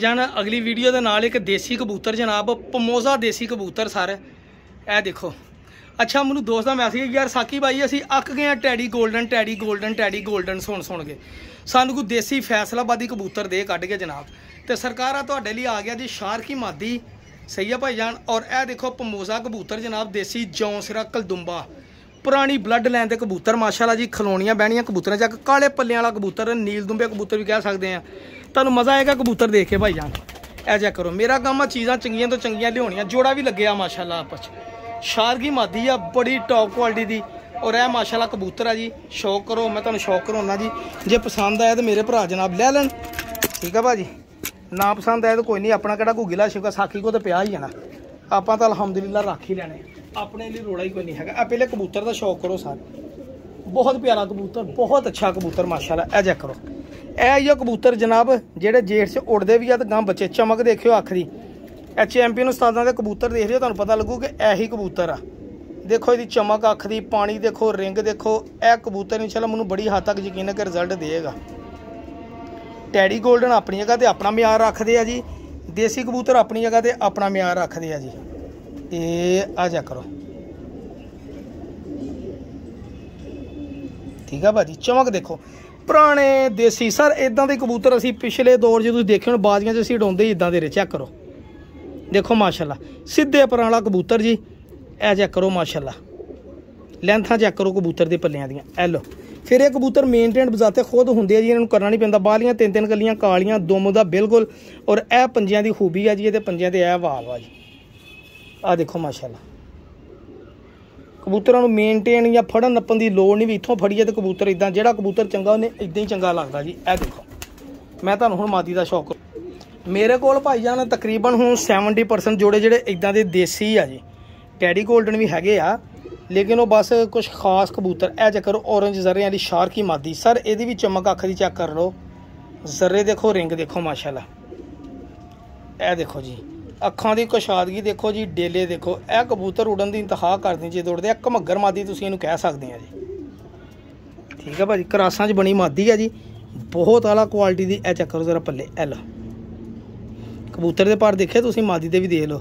ਜਨ ਅਗਲੀ ਵੀਡੀਓ ਦੇ ਨਾਲ ਇੱਕ ਦੇਸੀ ਕਬੂਤਰ ਜਨਾਬ, ਪਮੋਜ਼ਾ ਦੇਸੀ ਕਬੂਤਰ ਸਰ। ਇਹ ਦੇਖੋ। ਅੱਛਾ, ਮੈਨੂੰ ਦੋਸਤ ਦਾ ਮੈਸੇਜ ਯਾਰ ਸਾਕੀ ਬਾਈ, ਅਸੀਂ ਅੱਕ ਗਏ ਆ teddy golden teddy golden teddy golden ਸੁਣ ਸੁਣ ਕੇ। ਸਾਨੂੰ ਕੋ ਦੇਸੀ ਫੈਸਲਾਬਾਦੀ ਕਬੂਤਰ ਦੇ ਕੱਢ ਕੇ ਜਨਾਬ। ਤੇ ਸਰਕਾਰ ਆ ਤੁਹਾਡੇ ਲਈ ਆ ਗਿਆ ਜੀ ਸ਼ਾਰਕੀ ਮਾਦੀ। ਸਹੀ ਆ ਭਾਈ ਜਾਨ? ਔਰ ਇਹ ਦੇਖੋ, ਪਮੋਜ਼ਾ ਕਬੂਤਰ ਜਨਾਬ, ਦੇਸੀ ਜੌਂ ਸਿਰਾ ਕਲਦੁੰਬਾ। ਪੁਰਾਣੀ ਬਲੱਡ ਲਾਈਨ ਦੇ ਕਬੂਤਰ, ਮਾਸ਼ਾਅੱਲਾ ਜੀ, ਖਲੋਣੀਆਂ ਬਹਿਣੀਆਂ ਕਬੂਤਰਾਂ ਚੱਕ ਕਾਲੇ ਪੱਲਿਆਂ ਵਾਲਾ ਕਬੂਤਰ ਨੀਲ ਦੁੰਬੇ ਕਬੂਤਰ ਵੀ ਕਹਿ ਸਕਦੇ ਆ। ਤੁਹਾਨੂੰ ਮਜ਼ਾ ਆਏਗਾ ਕਬੂਤਰ ਦੇਖ ਕੇ ਭਾਈ ਜਾਨ। ਇਹ ਜਿਆ ਕਰੋ। ਮੇਰਾ ਕੰਮ ਆ ਚੀਜ਼ਾਂ ਚੰਗੀਆਂ ਤੋਂ ਚੰਗੀਆਂ ਲਿਆਉਣੀਆਂ। ਜੋੜਾ ਵੀ ਲੱਗਿਆ ਮਾਸ਼ਾਅੱਲਾ ਆਪਸ ਚ। ਸ਼ਾਰਗੀ ਮਾਦੀ ਆ, ਬੜੀ ਟੌਪ ਕੁਆਲਿਟੀ ਦੀ। ਔਰ ਇਹ ਮਾਸ਼ਾਅੱਲਾ ਕਬੂਤਰ ਆ ਜੀ। ਸ਼ੌਕ ਕਰੋ, ਮੈਂ ਤੁਹਾਨੂੰ ਸ਼ੌਕ ਕਰਾਉਣਾ ਜੀ। ਜੇ ਪਸੰਦ ਆਇਆ ਤਾਂ ਮੇਰੇ ਭਰਾ ਜਨਾਬ ਲੈ ਲੈਣ। ਠੀਕ ਆ ਭਾਜੀ। ਨਾ ਪਸੰਦ ਆਇਆ ਤਾਂ ਕੋਈ ਨਹੀਂ, ਆਪਣਾ ਕਿਹੜਾ ਘੁੱਗੀ ਲਾ ਸਾਖੀ ਕੋ ਤਾਂ ਪਿਆ ਹੀ ਜਾਣਾ ਆਪਾਂ ਤਾਂ ਅਲਹਮਦੁਲਿਲਾ ਰੱਖ ਹੀ ਲੈਣੇ। ਆਪਣੇ ਲਈ ਰੋਲਾ ਹੀ ਕੋਈ ਨਹੀਂ ਹੈਗਾ। ਆ ਪਹਿਲੇ ਕਬੂਤਰ ਦਾ ਸ਼ੌਕ ਕਰੋ ਸਾਰੇ। ਬਹੁਤ ਪਿਆਰਾ ਕਬੂਤਰ, ਬਹੁਤ ਅੱਛਾ ਕਬੂਤਰ, ਮਾਸ਼ਾਅੱਲਾ। ਇਹ ਚੈੱਕ ਕਰੋ। ਇਹ ਹੀ ਉਹ ਕਬੂਤਰ ਜਨਾਬ, ਜਿਹੜੇ ਜੇਠ 'ਚ ਉੜਦੇ ਵੀ ਆ ਤੇ ਗਾਂ ਬੱਚੇ ਚਮਕ ਦੇਖਿਓ ਅੱਖ ਦੀ। ਇਹ ਨੂੰ ਸਤਾਦਾਂ ਦੇ ਕਬੂਤਰ ਦੇਖ ਲਿਓ, ਤੁਹਾਨੂੰ ਪਤਾ ਲੱਗੂ ਕਿ ਇਹੀ ਕਬੂਤਰ ਆ। ਦੇਖੋ ਇਹਦੀ ਚਮਕ, ਅੱਖ ਦੀ, ਪਾਣੀ ਦੇਖੋ, ਰਿੰਗ ਦੇਖੋ, ਇਹ ਕਬੂਤਰ ਇਨਸ਼ਾਅੱਲਾ ਮੈਨੂੰ ਬੜੀ ਹੱਦ ਤੱਕ ਯਕੀਨ ਹੈ ਕਿ ਰਿਜ਼ਲਟ ਦੇਵੇਗਾ। ਟੈਡੀ 골ਡਨ ਆਪਣੀ ਜਗ੍ਹਾ ਤੇ ਆਪਣਾ ਮਿਆਰ ਰੱਖਦੇ ਆ ਜੀ। ਦੇਸੀ ਕਬੂਤਰ ਆਪਣੀ ਜਗ੍ਹਾ ਤੇ ਆਪਣਾ ਮਿਆਰ ਰੱਖਦੇ ਆ ਜੀ। ਇਹ ਆ ਜਾ ਕਰੋ। ਠੀਕ ਆ ਭਾਜੀ, ਚਮਕ ਦੇਖੋ। ਪੁਰਾਣੇ ਦੇਸੀ, ਸਰ ਇਦਾਂ ਦੇ ਕਬੂਤਰ ਅਸੀਂ ਪਿਛਲੇ ਦੌਰ 'ਚ ਤੁਸੀਂ ਦੇਖੇ ਹੋਣ ਬਾਜ਼ੀਆਂ 'ਚ ਅਸੀਂ ਉਡਾਉਂਦੇ ਹੀ ਇਦਾਂ ਦੇ ਰੇ ਚੈੱਕ ਕਰੋ। ਦੇਖੋ, ਮਾਸ਼ਾਅੱਲਾ, ਸਿੱਧੇ ਪੁਰਾਣਾ ਕਬੂਤਰ ਜੀ, ਇਹ ਚੈੱਕ ਕਰੋ, ਮਾਸ਼ਾਅੱਲਾ। ਲੈਂਥਾਂ ਚੈੱਕ ਕਰੋ ਕਬੂਤਰ ਦੇ ਪੱਲਿਆਂ ਦੀਆਂ ਐ ਲੋ ਫਿਰ ਇਹ ਕਬੂਤਰ ਮੇਨਟੇਨ ਬਜ਼ਾਤੇ ਖੁਦ ਹੁੰਦੇ ਆ ਜੀ, ਇਹਨਾਂ ਨੂੰ ਕਰਨਾ ਨਹੀਂ ਪੈਂਦਾ। ਬਾਲੀਆਂ ਤਿੰਨ ਤਿੰਨ ਕੱਲੀਆਂ ਕਾਲੀਆਂ, ਦੁਮ ਦਾ ਬਿਲਕੁਲ, ਔਰ ਇਹ ਪੰਜਿਆਂ ਦੀ ਖੂਬੀ ਆ ਜੀ, ਇਹਦੇ ਪੰਜਿਆਂ ਤੇ ਇਹ ਵਾਲ ਆ ਜੀ। ਆ ਦੇਖੋ, ਮਾਸ਼ਾਅੱਲਾ। ਕਬੂਤਰਾਂ ਨੂੰ ਮੇਨਟੇਨ ਜਾਂ ਫੜਨ ਨੱਪਣ ਦੀ ਲੋੜ ਨਹੀਂ ਵੀ ਇੱਥੋਂ ਫੜੀਏ ਤੇ ਕਬੂਤਰ ਇਦਾਂ ਜਿਹੜਾ ਕਬੂਤਰ ਚੰਗਾ ਉਹਨੇ ਇਦਾਂ ਹੀ ਚੰਗਾ ਲੱਗਦਾ ਜੀ। ਇਹ ਦੇਖੋ। ਮੈਂ ਤੁਹਾਨੂੰ ਹੁਣ ਮਾਦੀ ਦਾ ਸ਼ੌਕ ਮੇਰੇ ਕੋਲ ਭਾਈਜਾਨ ਤਕਰੀਬਨ ਹੁਣ 70% ਜੋੜੇ ਜਿਹੜੇ ਇਦਾਂ ਦੇ ਦੇਸੀ ਆ ਜੀ। ਟੈਡੀ 골ਡਨ ਵੀ ਹੈਗੇ ਆ, ਲੇਕਿਨ ਉਹ ਬਸ ਕੁਝ ਖਾਸ ਕਬੂਤਰ। ਇਹ ਚੱਕਰ ਔਰੰਜ ਜ਼ਰਿਆਂ ਵਾਲੀ ਸ਼ਾਰਕੀ ਮਾਦੀ। ਸਰ ਇਹਦੀ ਵੀ ਚਮਕ ਅੱਖ ਦੀ ਚੈੱਕ ਕਰ ਲਓ। ਜ਼ਰੇ ਦੇਖੋ ਰਿੰਗ ਦੇਖੋ, ਮਾਸ਼ਾਅੱਲਾ। ਇਹ ਦੇਖੋ ਜੀ। ਅੱਖਾਂ ਦੀ ਕੁਸ਼ਾਦਗੀ ਦੇਖੋ ਜੀ, ਡੇਲੇ ਦੇਖੋ। ਇਹ ਕਬੂਤਰ ਉਡਣ ਦੀ ਇੰਤਹਾ ਕਰਦੇ ਜੇ ਦੌੜਦੇ ਆ ਘਮੱਗਰ ਮਾਦੀ ਤੁਸੀਂ ਇਹਨੂੰ ਕਹਿ ਸਕਦੇ ਆ ਜੀ। ਠੀਕ ਆ ਭਾਜੀ, ਕਰਾਸਾਂ 'ਚ ਬਣੀ ਮਾਦੀ ਆ ਜੀ। ਬਹੁਤ ਆਲਾ ਕੁਆਲਿਟੀ ਦੀ, ਇਹ ਚੱਕਰ ਜ਼ਰਾ ਪੱਲੇ ਐਲ ਕਬੂਤਰ ਦੇ ਪਰ ਦੇਖੇ ਤੁਸੀਂ, ਮਾਦੀ ਦੇ ਵੀ ਦੇਖ ਲਓ।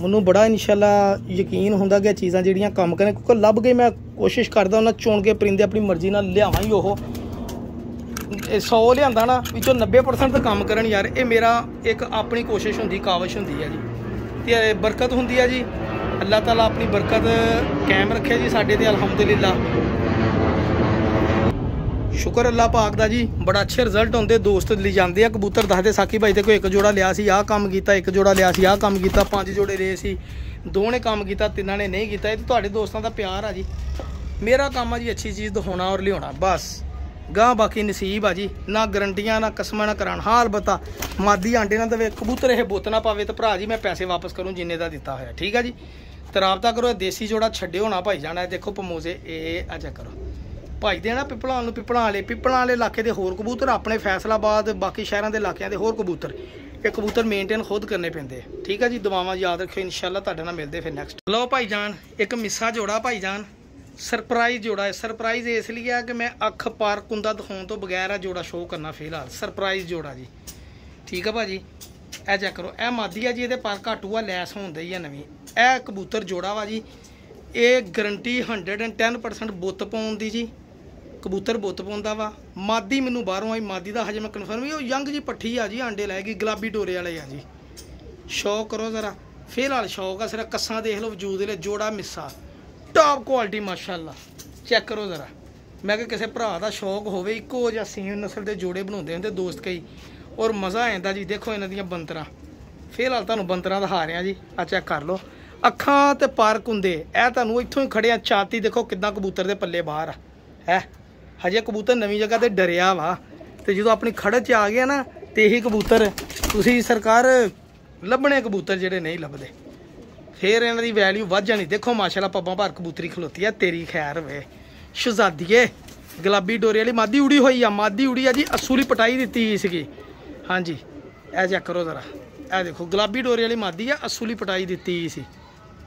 ਮੈਨੂੰ ਬੜਾ ਇਨਸ਼ਾਅੱਲਾ ਯਕੀਨ ਹੁੰਦਾ ਕਿ ਚੀਜ਼ਾਂ ਜਿਹੜੀਆਂ ਕੰਮ ਕਰਨ ਕਿਉਂਕਿ ਲੱਭ ਕੇ ਮੈਂ ਕੋਸ਼ਿਸ਼ ਕਰਦਾ, ਉਹਨਾਂ ਚੁਣ ਕੇ ਪਰਿੰਦੇ ਆਪਣੀ ਮਰਜ਼ੀ ਨਾਲ ਲਿਆਵਾਂ ਹੀ ਉਹ। 100 ਲਿਆਂਦਾ ਨਾ, ਵਿੱਚੋਂ 90% ਕੰਮ ਕਰਨ ਯਾਰ। ਇਹ ਮੇਰਾ ਇੱਕ ਆਪਣੀ ਕੋਸ਼ਿਸ਼ ਹੁੰਦੀ, ਕਾਵਿਸ਼ ਹੁੰਦੀ ਹੈ ਜੀ। ਤੇ ਬਰਕਤ ਹੁੰਦੀ ਹੈ ਜੀ। ਅੱਲਾਹ ਤਾਲਾ ਆਪਣੀ ਬਰਕਤ ਕਾਇਮ ਰੱਖੇ ਜੀ ਸਾਡੇ ਤੇ, ਅਲਹਮਦੁਲਿਲਾ। ਸ਼ੁਕਰ ਅੱਲਾਹ ਪਾਕ ਦਾ ਜੀ, ਬੜਾ ਅੱਛੇ ਰਿਜ਼ਲਟ ਹੁੰਦੇ ਦੋਸਤ ਲਈ ਜਾਂਦੇ ਆ। ਕਬੂਤਰ ਦੱਸਦੇ, ਸਾਕੀ ਭਾਈ ਤੇ ਕੋਈ ਇੱਕ ਜੋੜਾ ਲਿਆ ਸੀ, ਆਹ ਕੰਮ ਕੀਤਾ, ਇੱਕ ਜੋੜਾ ਲਿਆ ਸੀ, ਆਹ ਕੰਮ ਕੀਤਾ, ਪੰਜ ਜੋੜੇ ਲਏ ਸੀ। ਦੋ ਨੇ ਕੰਮ ਕੀਤਾ, ਤਿੰਨਾਂ ਨੇ ਨਹੀਂ ਕੀਤਾ। ਇਹ ਤੁਹਾਡੇ ਦੋਸਤਾਂ ਦਾ ਪਿਆਰ ਆ ਜੀ। ਮੇਰਾ ਕੰਮ ਆ ਜੀ, ਅੱਛੀ ਚੀਜ਼ ਦਿਖਾਉਣਾ ਔਰ ਲਿਆਉਣਾ, ਬਸ। ਗਾਂ ਬਾਕੀ ਨਸੀਬ ਆ ਜੀ। ਨਾ ਗਰੰਟੀਆਂ, ਨਾ ਕਸਮਾਂ, ਨਾ ਕਰਾਣ ਹਾਲ ਬਤਾ, ਮਾਦੀ ਆਂਡੇ ਨਾ ਦੇਵੇ ਕਬੂਤਰ ਇਹ ਬੁੱਤ ਨਾ ਪਾਵੇ ਤਾਂ ਭਰਾ ਜੀ, ਮੈਂ ਪੈਸੇ ਵਾਪਸ ਕਰੂੰ ਜਿੰਨੇ ਦਾ ਦਿੱਤਾ ਹੋਇਆ। ਠੀਕ ਆ ਜੀ? ਤੇ ਰਾਬਤਾ ਕਰੋ, ਇਹ ਦੇਸੀ ਜੋੜਾ ਛੱਡਿਓ ਨਾ ਭਾਈ ਜਾਣਾ। ਦੇਖੋ ਪਮੋਸੇ, ਇਹ ਅਜਾ ਕਰੋ। ਭਾਈ ਦੇਣਾ ਪਿਪਲਾਂ ਨੂੰ ਪਿਪਲਾਂ ਵਾਲੇ ਪਿਪਲਾਂ ਵਾਲੇ ਇਲਾਕੇ ਦੇ ਹੋਰ ਕਬੂਤਰ, ਆਪਣੇ ਫੈਸਲਾਬਾਦ ਬਾਕੀ ਸ਼ਹਿਰਾਂ ਦੇ ਇਲਾਕਿਆਂ ਦੇ ਹੋਰ ਕਬੂਤਰ। ਇਹ ਕਬੂਤਰ ਮੇਨਟੇਨ ਖੁਦ ਕਰਨੇ ਪੈਂਦੇ ਠੀਕ ਆ ਜੀ? ਦੁਆਵਾਂ ਯਾਦ ਰੱਖਿਓ, ਇਨਸ਼ਾਅੱਲਾ ਤੁਹਾਡੇ ਨਾਲ ਮਿਲਦੇ ਫਿਰ ਨੈਕਸਟ ਲਓ ਭਾਈ ਜਾਨ, ਇੱਕ ਮਿੱਸਾ ਜੋੜਾ ਭਾਈ ਜਾਨ। ਸਰਪ੍ਰਾਈਜ਼ ਜੋੜਾ ਹੈ। ਸਰਪ੍ਰਾਈਜ਼ ਇਸ ਲਈ ਆ ਕਿ ਮੈਂ ਅੱਖ ਪਾਰ ਕੁੰਦਾ ਦਿਖਾਉਣ ਤੋਂ ਬਗੈਰ ਆ ਜੋੜਾ ਸ਼ੋਅ ਕਰਨਾ ਫਿਲਹਾਲ। ਸਰਪ੍ਰਾਈਜ਼ ਜੋੜਾ ਜੀ। ਠੀਕ ਆ ਭਾਜੀ? ਇਹ ਚੈੱਕ ਕਰੋ। ਇਹ ਮਾਦੀ ਆ ਜੀ, ਇਹਦੇ ਪਰ ਘਾਟੂ ਆ, ਲੈਸ ਹੁੰਦੇ ਹੀ ਆ ਨਵੀਂ। ਇਹ ਕਬੂਤਰ ਜੋੜਾ ਵਾ ਜੀ। ਇਹ ਗਰੰਟੀ 110% ਬੁੱਤ ਪਾਉਣ ਦੀ ਜੀ। ਕਬੂਤਰ ਬੁੱਤ ਪਾਉਂਦਾ ਵਾ। ਮਾਦੀ ਮੈਨੂੰ ਬਾਹਰੋਂ ਆਈ। ਮਾਦੀ ਦਾ ਹਜੇ ਮੈਂ ਕਨਫਰਮ ਨਹੀਂ ਉਹ ਯੰਗ ਜੀ ਪੱਠੀ ਆ ਜੀ, ਆਂਡੇ ਲੈ ਗਈ, ਗੁਲਾਬੀ ਡੋਰੇ ਵਾਲੇ ਆ ਜੀ। ਸ਼ੌਕ ਕਰੋ ਜ਼ਰਾ। ਫਿਲਹਾਲ ਸ਼ੌਕ ਆ ਸਿਰ ਕੱਸਾਂ ਦੇਖ ਲਓ, ਵਜੂਦ ਲੈ ਜੋੜਾ ਮਿੱਸਾ। ਟਾਪ ਕੁਆਲਿਟੀ ਮਾਸ਼ਾਅੱਲਾ ਚੈੱਕ ਕਰੋ ਜ਼ਰਾ। ਮੈਂ ਕਿ ਕਿਸੇ ਭਰਾ ਦਾ ਸ਼ੌਕ ਹੋਵੇ, ਇੱਕੋ ਜਿਹਾ ਸੀਨ ਨਸਲ ਦੇ ਜੋੜੇ ਬਣਾਉਂਦੇ ਹੁੰਦੇ, ਦੋਸਤ ਕਈ। ਔਰ ਮਜ਼ਾ ਆਉਂਦਾ ਜੀ, ਦੇਖੋ ਇਹਨਾਂ ਦੀਆਂ ਬੰਤਰਾਂ। ਫਿਲਹਾਲ ਤੁਹਾਨੂੰ ਬੰਤਰਾਂ ਦਿਖਾ ਰਿਹਾ ਜੀ ਆ ਚੈੱਕ ਕਰ ਲਓ। ਅੱਖਾਂ ਤੇ ਪਾਰਕ ਹੁੰਦੇ, ਇਹ ਤੁਹਾਨੂੰ ਇੱਥੋਂ ਹੀ ਖੜਿਆ ਛਾਤੀ ਦੇਖੋ ਕਿੱਦਾਂ ਕਬੂਤਰ ਦੇ ਪੱਲੇ ਬਾਹਰ ਆ। ਹੈ? ਹਜੇ ਕਬੂਤਰ ਨਵੀਂ ਜਗ੍ਹਾ ਤੇ ਡਰਿਆ ਵਾ। ਤੇ ਜਦੋਂ ਆਪਣੀ ਖੜਤ 'ਚ ਆ ਗਿਆ ਨਾ, ਤੇ ਇਹੀ ਕਬੂਤਰ, ਤੁਸੀਂ ਸਰਕਾਰ, ਲੱਭਣੇ ਕਬੂਤਰ ਜਿਹੜੇ ਨਹੀਂ ਲੱਭਦੇ। ਫੇਰ ਇਹਨਾਂ ਦੀ ਵੈਲਿਊ ਵੱਧ ਜਾਣੀ। ਦੇਖੋ, ਮਾਸ਼ਾਅੱਲਾ ਪੱਬਾਂ ਭਰ ਕਬੂਤਰੀ ਖਲੋਤੀ ਆ, ਤੇਰੀ ਖੈਰ ਵੇ। ਸ਼ਹਜ਼ਾਦੀਏ ਗੁਲਾਬੀ ਡੋਰੇ ਵਾਲੀ ਮਾਦੀ ਉੜੀ ਹੋਈ ਆ, ਮਾਦੀ ਉੜੀ ਆ ਜੀ, ਅਸੂਲੀ ਪਟਾਈ ਦਿੱਤੀ ਸੀਗੀ। ਹਾਂਜੀ, ਇਹ ਚੈੱਕ ਕਰੋ ਜ਼ਰਾ। ਇਹ ਦੇਖੋ, ਗੁਲਾਬੀ ਡੋਰੇ ਵਾਲੀ ਮਾਦੀ ਆ, ਅਸੂਲੀ ਪਟਾਈ ਦਿੱਤੀ ਸੀ।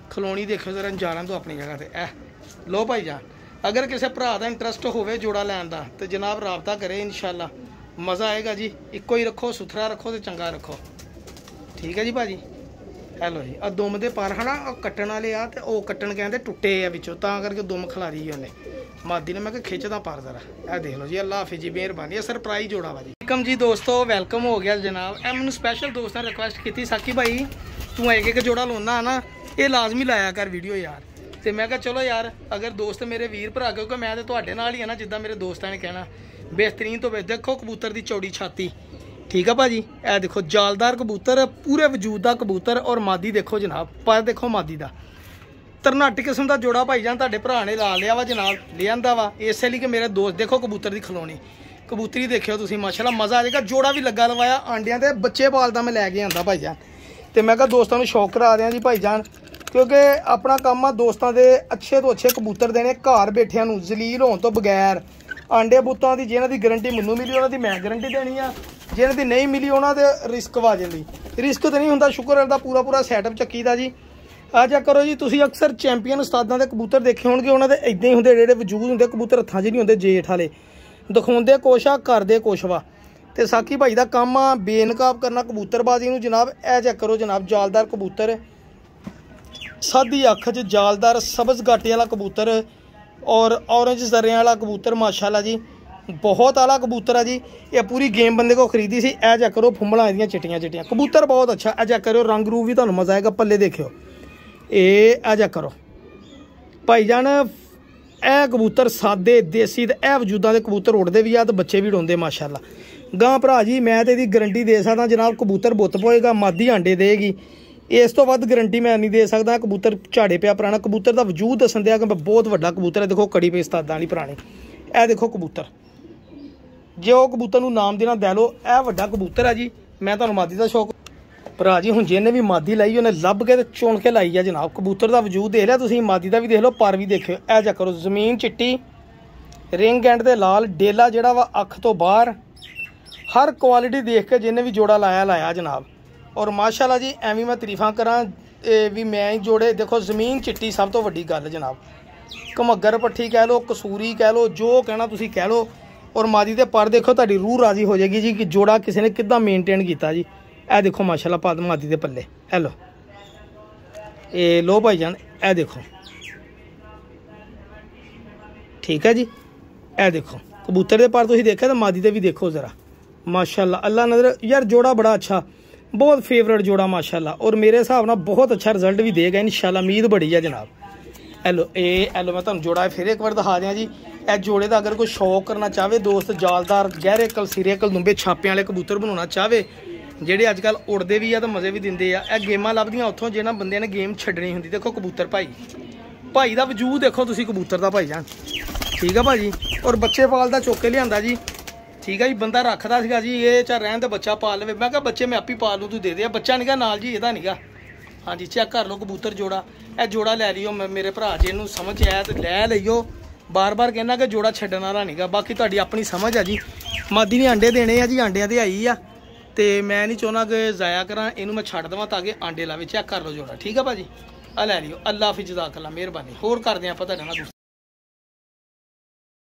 ਖਲੋਣੀ ਦੇਖੋ ਜ਼ਰਾ, ਜਾਣਾ ਤੋਂ ਆਪਣੀ ਜਗ੍ਹਾ ਤੇ। ਇਹ ਲੋ ਭਾਈ ਜਾਨ, ਅਗਰ ਕਿਸੇ ਭਰਾ ਦਾ ਇੰਟਰਸਟ ਹੋਵੇ ਜੋੜਾ ਲੈਣ ਦਾ, ਤੇ ਜਨਾਬ ਰਾਬਤਾ ਕਰੇ ਇਨਸ਼ਾਅੱਲਾ। ਮਜ਼ਾ ਆਏਗਾ ਜੀ, ਇੱਕੋ ਹੀ ਰੱਖੋ, ਸੁਥਰਾ ਰੱਖੋ ਤੇ ਚੰਗਾ ਰੱਖੋ। ਠੀਕ ਹੈ ਜੀ ਭਾਜੀ? ਹੈਲੋ ਜੀ ਆ ਦੁਮ ਦੇ ਪਰ ਹਨਾ ਉਹ ਕੱਟਣ ਵਾਲੇ ਆ ਤੇ ਉਹ ਕੱਟਣ ਕਹਿੰਦੇ ਟੁੱਟੇ ਆ ਵਿੱਚੋਂ, ਤਾਂ ਕਰਕੇ ਦੁਮ ਖਲਾਰੀ ਉਹਨੇ। ਮਾਦੀ ਨੇ ਮੈਂ ਕਿ ਖਿੱਚਦਾ ਪਰ ਜ਼ਰਾ, ਇਹ ਦੇਖ ਲਓ ਜੀ, ਅੱਲਾ ਹਾਫਿਜ਼ ਜੀ, ਮਿਹਰਬਾਨੀ, ਇਹ ਸਰਪ੍ਰਾਈਜ਼ ਜੋੜਾ ਵਾ ਜੀ। ਵੈਲਕਮ ਜੀ ਦੋਸਤੋ, ਵੈਲਕਮ ਹੋ ਗਿਆ ਜਨਾਬ। ਇਹ ਮੈਨੂੰ ਸਪੈਸ਼ਲ ਦੋਸਤਾਂ ਨੇ ਰਿਕੁਐਸਟ ਕੀਤੀ, ਸਾਕੀ ਭਾਈ, ਤੂੰ ਇੱਕ ਇੱਕ ਜੋੜਾ ਲਾਉਣਾ ਨਾ, ਇਹ ਲਾਜ਼ਮੀ ਲਾਇਆ ਕਰ ਵੀਡੀਓ ਯਾਰ। ਤੇ ਮੈਂ ਕਿਹਾ ਚਲੋ ਯਾਰ, ਅਗਰ ਦੋਸਤ ਮੇਰੇ ਵੀਰ ਭਰਾ, ਕਿਉਂਕਿ ਮੈਂ ਤੇ ਤੁਹਾਡੇ ਨਾਲ ਹੀ ਆ ਨਾ, ਜਿੱਦਾਂ ਮੇਰੇ ਦੋਸਤਾਂ ਨੇ ਕਹਿਣਾ, ਬਿਹਤਰੀਨ ਤੋਂ ਦੇਖੋ ਕਬੂਤਰ ਦੀ ਚੌੜੀ ਛਾਤੀ। ਠੀਕ ਆ ਭਾਜੀ? ਇਹ ਦੇਖੋ, ਜਾਲਦਾਰ ਕਬੂਤਰ, ਪੂਰੇ ਵਜੂਦ ਦਾ ਕਬੂਤਰ ਔਰ ਮਾਦੀ ਦੇਖੋ ਜਨਾਬ। ਪਰ ਦੇਖੋ ਮਾਦੀ ਦਾ। ਤਰਨਾਟ ਕਿਸਮ ਦਾ ਜੋੜਾ ਭਾਈ ਭਾਈਜਾਨ ਤੁਹਾਡੇ ਭਰਾ ਨੇ ਲਾ ਲਿਆ ਵਾ ਜਨਾਬ ਲਿਆਂਦਾ ਵਾ। ਇਸੇ ਲਈ ਕਿ ਮੇਰੇ ਦੋਸਤ ਦੇਖੋ ਕਬੂਤਰ ਦੀ ਖਲੋਣੀ। ਕਬੂਤਰੀ ਦੇਖਿਓ ਤੁਸੀਂ, ਮਾਸ਼ਾਅੱਲਾ, ਮਜ਼ਾ ਆ ਜਾਏਗਾ। ਜੋੜਾ ਵੀ ਲੱਗਾ ਲਵਾਇਆ ਆਂਡਿਆਂ ਤੇ, ਬੱਚੇ ਪਾਲਦਾ ਮੈਂ ਲੈ ਕੇ ਆਂਦਾ ਭਾਈਜਾਨ ਤੇ ਮੈਂ ਕਿਹਾ ਦੋਸਤਾਂ ਨੂੰ ਸ਼ੌਕ ਕਰਾ ਦਿਆਂ ਜੀ ਭਾਈ ਭਾਈਜਾਨ ਕਿਉਂਕਿ ਆਪਣਾ ਕੰਮ ਆ ਦੋਸਤਾਂ ਦੇ ਅੱਛੇ ਤੋਂ ਅੱਛੇ ਕਬੂਤਰ ਦੇਣੇ, ਘਰ ਬੈਠਿਆਂ ਨੂੰ, ਜ਼ਲੀਲ ਹੋਣ ਤੋਂ ਬਗੈਰ। ਆਂਡੇ ਬੁੱਤਾਂ ਦੀ ਜਿਹਨਾਂ ਦੀ ਗਾਰੰਟੀ ਮੈਨੂੰ ਮਿਲੀ, ਉਹਨਾਂ ਦੀ ਮੈਂ ਗਾਰੰਟੀ ਦੇਣੀ ਆ। ਜਿਹਨਾਂ ਦੀ ਨਹੀਂ ਮਿਲੀ ਉਹਨਾਂ ਦੇ ਰਿਸਕ ਵਾ ਜਾਂਦੀ ਰਿਸਕ ਤਾਂ ਨਹੀਂ ਹੁੰਦਾ, ਸ਼ੁਕਰ ਦਾ ਪੂਰਾ ਪੂਰਾ ਸੈਟਅਪ ਚੱਕੀ ਦਾ ਜੀ। ਆ ਜਾ ਕਰੋ ਜੀ, ਤੁਸੀਂ ਅਕਸਰ ਚੈਂਪੀਅਨ ਉਸਤਾਦਾਂ ਦੇ ਕਬੂਤਰ ਦੇਖੇ ਹੋਣਗੇ, ਉਹਨਾਂ ਦੇ ਇਦਾਂ ਹੀ ਹੁੰਦੇ ਜਿਹੜੇ ਵਜੂਦ ਹੁੰਦੇ, ਕਬੂਤਰ ਹੱਥਾਂ 'ਚ ਨਹੀਂ ਹੁੰਦੇ, ਜੇਠ ਵਾਲੇ। ਦਿਖਾਉਂਦੇ ਕੁਛ ਆ ਕਰਦੇ ਕੁਛ ਵਾ ਤੇ ਸਾਕੀ ਭਾਈ ਦਾ ਕੰਮ ਆ, ਬੇਨਕਾਬ ਕਰਨਾ ਕਬੂਤਰਬਾਜ਼ੀ ਨੂੰ। ਜਨਾਬ, ਇਹ ਚੈੱਕ ਕਰੋ ਜਨਾਬ, ਜਾਲਦਾਰ ਕਬੂਤਰ। ਸਾਦੀ ਅੱਖ 'ਚ ਜਾਲਦਾਰ ਸਬਜ਼ ਗਾਟੇ ਵਾਲਾ ਕਬੂਤਰ ਔਰ ਔਰੰਜ ਜ਼ਰਿਆਂ ਵਾਲਾ ਕਬੂਤਰ, ਮਾਸ਼ਾਅੱਲਾ ਜੀ। ਬਹੁਤ ਆਲਾ ਕਬੂਤਰ ਆ ਜੀ। ਇਹ ਪੂਰੀ ਗੇਮ ਬੰਦੇ ਕੋ ਖਰੀਦੀ ਸੀ। ਇਹ ਚੈੱਕ ਕਰੋ ਫੁੰਮਲਾਂ ਇਹਦੀਆਂ ਚਿੱਟੀਆਂ ਚਿੱਟੀਆਂ। ਕਬੂਤਰ ਬਹੁਤ ਅੱਛਾ। ਇਹ ਚੈੱਕ ਕਰੋ, ਰੰਗ ਰੂਪ ਵੀ ਤੁਹਾਨੂੰ ਮਜ਼ਾ ਆਏਗਾ, ਪੱਲੇ ਦੇਖਿਓ। ਇਹ ਆ ਜਾ ਕਰੋ। ਭਾਈਜਾਨ, ਇਹ ਕਬੂਤਰ ਸਾਦੇ, ਦੇਸੀ ਤੇ ਇਹ ਵਜੂਦਾਂ ਦੇ ਕਬੂਤਰ ਉੱਡਦੇ ਵੀ ਆ ਤੇ ਬੱਚੇ ਵੀ ਉਡਾਉਂਦੇ ਮਾਸ਼ਾਅੱਲਾ। ਗਾਂ ਭਰਾ ਜੀ, ਮੈਂ ਤੇ ਇਹਦੀ ਗਰੰਟੀ ਦੇ ਸਕਦਾ ਜਨਾਬ ਕਬੂਤਰ ਬੁੱਤ ਪੋਏਗਾ, ਮਾਦੀ ਆਂਡੇ ਦੇਗੀ। ਇਸ ਤੋਂ ਵੱਧ ਗਰੰਟੀ ਮੈਂ ਨਹੀਂ ਦੇ ਸਕਦਾ। ਕਬੂਤਰ ਝਾੜੇ ਪਿਆ ਪੁਰਾਣਾ। ਕਬੂਤਰ ਦਾ ਵਜੂਦ ਦੱਸਣ ਦਿਆ ਕਿ ਬਹੁਤ ਵੱਡਾ ਕਬੂਤਰ ਹੈ ਦੇਖੋ, ਕੜੀ ਪੇ ਉਸਤਾਦਾਂ ਵਾਲੀ ਪੁਰਾਣੀ। ਇਹ ਦੇਖੋ ਕਬੂਤਰ। ਜੇ ਉਹ ਕਬੂਤਰ ਨੂੰ ਨਾਮ ਦੇਣਾ ਦੇ ਲਓ, ਇਹ ਵੱਡਾ ਕਬੂਤਰ ਆ ਜੀ। ਮੈਂ ਤੁਹਾਨੂੰ ਮਾਦੀ ਦਾ ਸ਼ੌਕ ਭਰਾ ਜੀ, ਹੁਣ ਜਿਹਨੇ ਵੀ ਮਾਦੀ ਲਾਈ, ਉਹਨੇ ਲੱਭ ਕੇ ਤੇ ਚੁਣ ਕੇ ਲਾਈ ਆ ਜਨਾਬ। ਕਬੂਤਰ ਦਾ ਵਜੂਦ ਦੇਖ ਲਿਆ ਤੁਸੀਂ, ਮਾਦੀ ਦਾ ਵੀ ਦੇਖ ਲਓ, ਪਰ ਵੀ ਦੇਖਿਓ। ਇਹ ਜਾ ਕਰੋ, ਜ਼ਮੀਨ ਚਿੱਟੀ ਰਿੰਗ ਐਂਡ ਦੇ ਲਾਲ, ਡੇਲਾ ਜਿਹੜਾ ਵਾ ਅੱਖ ਤੋਂ ਬਾਹਰ। ਹਰ ਕੁਆਲਿਟੀ ਦੇਖ ਕੇ ਜਿਹਨੇ ਵੀ ਜੋੜਾ ਲਾਇਆ ਲਾਇਆ ਜਨਾਬ। ਔਰ ਮਾਸ਼ਾਅੱਲਾ ਜੀ, ਐਵੇਂ ਮੈਂ ਤਾਰੀਫਾਂ ਕਰਾਂ, ਇਹ ਵੀ ਮੈਂ ਹੀ ਜੋੜੇ। ਦੇਖੋ, ਜ਼ਮੀਨ ਚਿੱਟੀ ਸਭ ਤੋਂ ਵੱਡੀ ਗੱਲ ਜਨਾਬ। ਘਮੱਗਰ ਪੱਠੀ ਕਹਿ ਲਓ, ਕਸੂਰੀ ਕਹਿ ਲਓ, ਜੋ ਕਹਿਣਾ ਤੁਸੀਂ ਕਹਿ ਲਓ। ਔਰ ਮਾਦੀ ਦੇ ਪਰ ਦੇਖੋ ਤੁਹਾਡੀ ਰੂਹ ਰਾਜ਼ੀ ਹੋ ਜਾਏਗੀ ਜੀ ਕਿ ਜੋੜਾ ਕਿਸੇ ਨੇ ਕਿੱਦਾਂ ਮੇਨਟੇਨ ਕੀਤਾ ਜੀ। ਇਹ ਦੇਖੋ ਮਾਸ਼ਾਅੱਲਾ ਪਾਦ ਮਾਦੀ ਦੇ ਪੱਲੇ। ਇਹ ਲੋ ਇਹ ਲੋ ਭਾਈਜਾਨ, ਇਹ ਦੇਖੋ। ਠੀਕ ਹੈ ਜੀ? ਇਹ ਦੇਖੋ। ਕਬੂਤਰ ਦੇ ਪਰ ਤੁਸੀਂ ਦੇਖਿਆ ਤਾਂ ਮਾਦੀ ਦੇ ਵੀ ਦੇਖੋ ਜ਼ਰਾ। ਮਾਸ਼ਾਅੱਲਾ, ਅੱਲਾ ਨਜ਼ਰ, ਯਾਰ ਜੋੜਾ ਬੜਾ ਅੱਛਾ। ਬਹੁਤ ਫੇਵਰਟ ਜੋੜਾ ਮਾਸ਼ਾਅੱਲਾ। ਔਰ ਮੇਰੇ ਹਿਸਾਬ ਨਾਲ ਬਹੁਤ ਅੱਛਾ ਰਿਜ਼ਲਟ ਵੀ ਦੇਗਾ, ਇਨਸ਼ਾਅੱਲਾ। ਉਮੀਦ ਬੜੀ ਹੈ ਜਨਾਬ। ਹੈਲੋ ਇਹ ਹੈਲੋ ਮੈਂ ਤੁਹਾਨੂੰ ਜੋੜਾ ਫਿਰ ਇੱਕ ਵਾਰ ਦਿਖਾ ਦਿਆਂ ਜੀ। ਇਹ ਜੋੜੇ ਦਾ ਅਗਰ ਕੋਈ ਸ਼ੌਕ ਕਰਨਾ ਚਾਹਵੇ, ਦੋਸਤ, ਜਾਲਦਾਰ, ਗਹਿਰੇ ਕਲ, ਸਿਰੇ ਕਲ ਕਲਦੁੰਬੇ ਛਾਪਿਆਂ ਵਾਲੇ ਕਬੂਤਰ ਬਣਾਉਣਾ ਚਾਹਵੇ, ਜਿਹੜੇ ਅੱਜ ਕੱਲ ਉੜਦੇ ਵੀ ਆ ਤਾਂ ਮਜ਼ੇ ਵੀ ਦਿੰਦੇ ਆ, ਇਹ ਗੇਮਾਂ ਲੱਭਦੀਆਂ ਉੱਥੋਂ ਜਿਹਨਾਂ ਬੰਦਿਆਂ ਨੇ ਗੇਮ ਛੱਡਣੀ ਹੁੰਦੀ। ਦੇਖੋ ਕਬੂਤਰ ਭਾਈ। ਭਾਈ ਦਾ ਵਜੂਦ ਦੇਖੋ ਤੁਸੀਂ ਕਬੂਤਰ ਦਾ ਭਾਈ ਜਾਨ। ਠੀਕ ਆ ਭਾਜੀ? ਔਰ ਬੱਚੇ ਪਾਲਦਾ, ਚੁੱਕ ਕੇ ਲਿਆਂਦਾ ਜੀ। ਠੀਕ ਆ ਜੀ, ਬੰਦਾ ਰੱਖਦਾ ਸੀਗਾ ਜੀ, ਇਹ ਚਾ ਰਹਿਣ ਤੇ ਬੱਚਾ ਪਾਲ ਲਵੇ। ਮੈਂ ਕਿਹਾ ਬੱਚੇ ਮੈਂ ਆਪੀ ਪਾਲ ਲੂ ਤੂੰ ਦੇ ਦੇ। ਬੱਚਾ ਨਿਗਾ, ਨਾਲ ਜੀ ਇਹਦਾ ਨਿਗਾ। ਹਾਂਜੀ, ਚੈੱਕ ਕਰ ਲਓ ਕਬੂਤਰ ਜੋੜਾ। ਇਹ ਜੋੜਾ ਲੈ ਲਿਓ, ਮੈਂ- ਮੇਰੇ ਭਰਾ ਜੇ ਇਹਨੂੰ ਸਮਝ ਆਇਆ ਤੇ ਲੈ ਲਈਓ। ਬਾਰ-ਬਾਰ ਕਹਿੰਦਾ ਕਿ ਜੋੜਾ ਛੱਡਣ ਵਾਲਾ ਨਹੀਂਗਾ ਬਾਕੀ ਤੁਹਾਡੀ ਆਪਣੀ ਸਮਝ ਆ ਜੀ। ਮਾਦੀ ਨੇ ਆਂਡੇ ਦੇਣੇ ਆ ਜੀ, ਆਂਡਿਆਂ ਤੇ ਆਈ ਆ। ਤੇ ਮੈਂ ਨਹੀਂ ਚਾਹੁੰਦਾ ਕਿ ਜ਼ਾਇਆ ਕਰਾਂ, ਇਹਨੂੰ ਮੈਂ ਛੱਡ ਦੇਵਾਂ ਤਾਂ ਕਿ ਆਂਡੇ ਲਾਵੇ। ਚੈੱਕ ਕਰ ਲਓ ਜੋੜਾ। ਠੀਕ ਆ ਭਾਜੀ? ਆ ਲੈ ਲਿਓ। ਅੱਲਾ ਹਾਫਿਜ਼ ਜਜ਼ਾਕੱਲਾ ਮਿਹਰਬਾਨੀ। ਹੋਰ ਕਰਦੇ ਆਪਾਂ ਤੁਹਾਡੇ ਨਾਲ